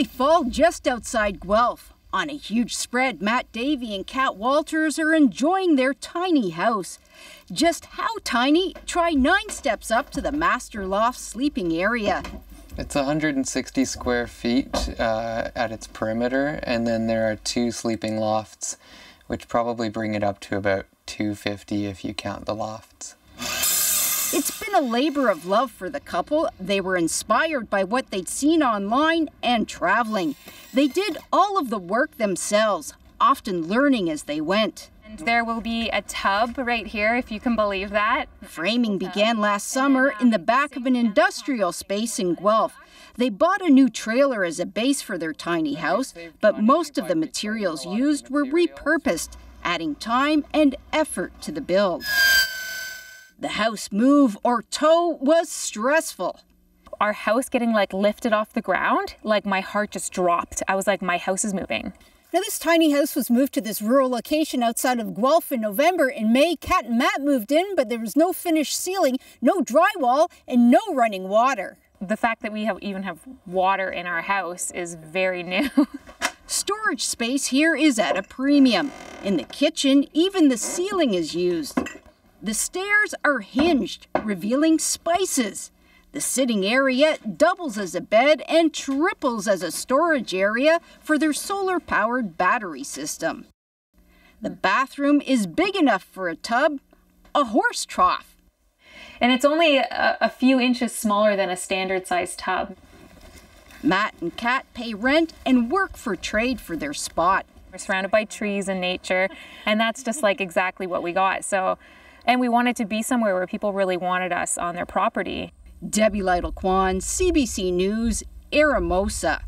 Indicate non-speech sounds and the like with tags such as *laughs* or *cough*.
early fall just outside Guelph. On a huge spread, Matt Davey and Kat Walters are enjoying their tiny house. Just how tiny? Try nine steps up to the master loft sleeping area. It's 160 square feet uh, at its perimeter, and then there are two sleeping lofts, which probably bring it up to about 250 if you count the lofts. It's been a labor of love for the couple. They were inspired by what they'd seen online and traveling. They did all of the work themselves, often learning as they went. And there will be a tub right here, if you can believe that. Framing uh, began last summer in the um, back of an industrial space in Guelph. They bought a new trailer as a base for their tiny house, but most of the materials used were repurposed, adding time and effort to the build. The house move or tow was stressful. Our house getting like lifted off the ground, like my heart just dropped. I was like, my house is moving. Now, this tiny house was moved to this rural location outside of Guelph in November. In May, Kat and Matt moved in, but there was no finished ceiling, no drywall, and no running water. The fact that we have even have water in our house is very *laughs* new. Storage space here is at a premium. In the kitchen, even the ceiling is used. The stairs are hinged, revealing spices. The sitting area doubles as a bed and triples as a storage area for their solar powered battery system. The bathroom is big enough for a tub, a horse trough. And it's only a, a few inches smaller than a standard sized tub. Matt and Kat pay rent and work for trade for their spot. We're surrounded by trees and nature, and that's just like exactly what we got. So and we wanted to be somewhere where people really wanted us on their property. Debbie Lytle Kwan, CBC News, Eramosa.